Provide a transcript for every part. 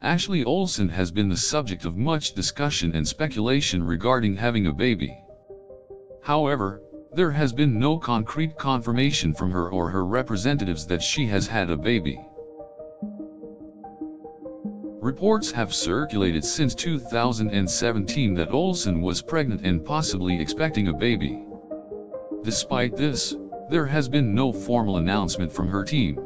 Ashley Olsen has been the subject of much discussion and speculation regarding having a baby. However, there has been no concrete confirmation from her or her representatives that she has had a baby. Reports have circulated since 2017 that Olsen was pregnant and possibly expecting a baby. Despite this, there has been no formal announcement from her team.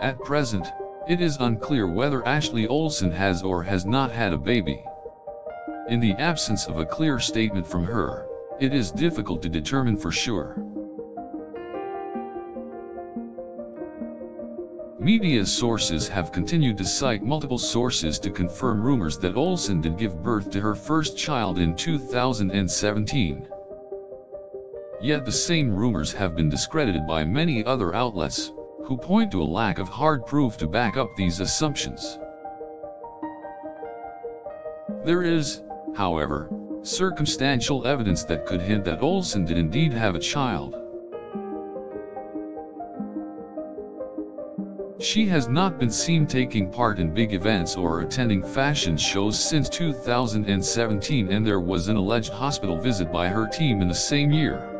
At present, it is unclear whether Ashley Olsen has or has not had a baby. In the absence of a clear statement from her, it is difficult to determine for sure. Media sources have continued to cite multiple sources to confirm rumors that Olsen did give birth to her first child in 2017. Yet the same rumors have been discredited by many other outlets, who point to a lack of hard proof to back up these assumptions. There is, however, circumstantial evidence that could hint that Olsen did indeed have a child. She has not been seen taking part in big events or attending fashion shows since 2017 and there was an alleged hospital visit by her team in the same year.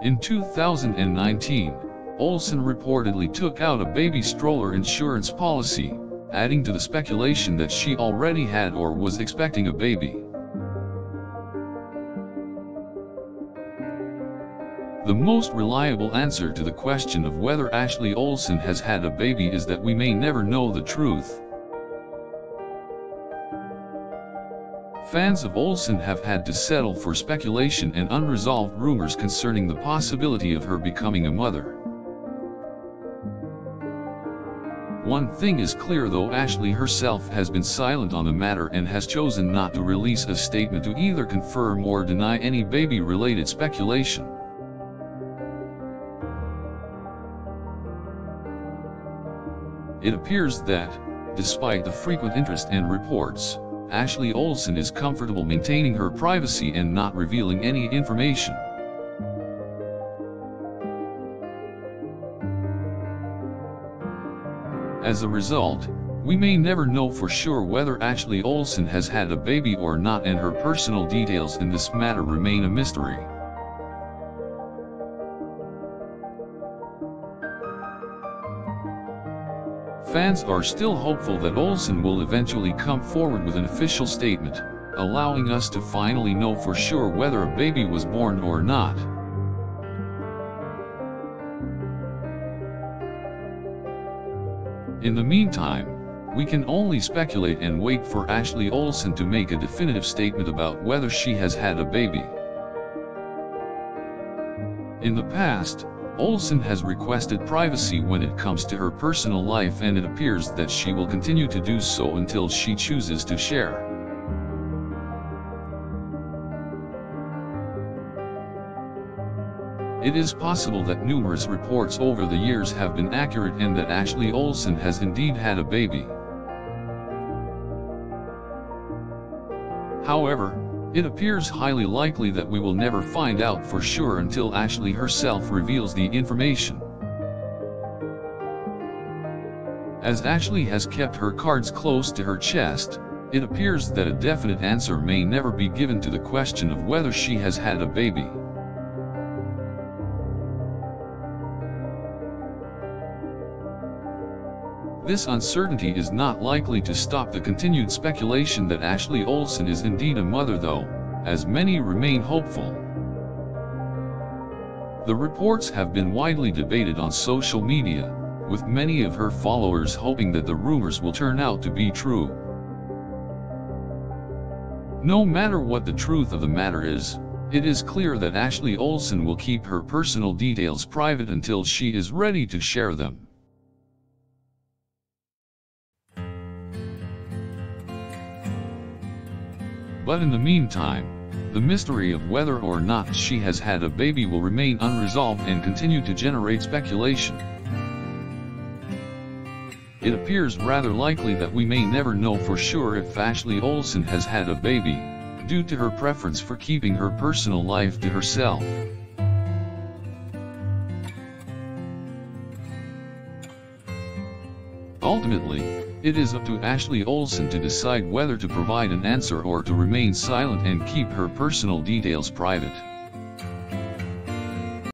In 2019, Olsen reportedly took out a baby stroller insurance policy, adding to the speculation that she already had or was expecting a baby. The most reliable answer to the question of whether Ashley Olsen has had a baby is that we may never know the truth. Fans of Olsen have had to settle for speculation and unresolved rumors concerning the possibility of her becoming a mother. One thing is clear though Ashley herself has been silent on the matter and has chosen not to release a statement to either confirm or deny any baby-related speculation. It appears that, despite the frequent interest and reports, Ashley Olsen is comfortable maintaining her privacy and not revealing any information. As a result, we may never know for sure whether Ashley Olsen has had a baby or not and her personal details in this matter remain a mystery. Fans are still hopeful that Olsen will eventually come forward with an official statement, allowing us to finally know for sure whether a baby was born or not. In the meantime, we can only speculate and wait for Ashley Olsen to make a definitive statement about whether she has had a baby. In the past, Olsen has requested privacy when it comes to her personal life and it appears that she will continue to do so until she chooses to share. It is possible that numerous reports over the years have been accurate and that Ashley Olsen has indeed had a baby. However, it appears highly likely that we will never find out for sure until Ashley herself reveals the information. As Ashley has kept her cards close to her chest, it appears that a definite answer may never be given to the question of whether she has had a baby. This uncertainty is not likely to stop the continued speculation that Ashley Olsen is indeed a mother though, as many remain hopeful. The reports have been widely debated on social media, with many of her followers hoping that the rumors will turn out to be true. No matter what the truth of the matter is, it is clear that Ashley Olsen will keep her personal details private until she is ready to share them. But in the meantime, the mystery of whether or not she has had a baby will remain unresolved and continue to generate speculation. It appears rather likely that we may never know for sure if Ashley Olsen has had a baby, due to her preference for keeping her personal life to herself. Ultimately, it is up to Ashley Olsen to decide whether to provide an answer or to remain silent and keep her personal details private.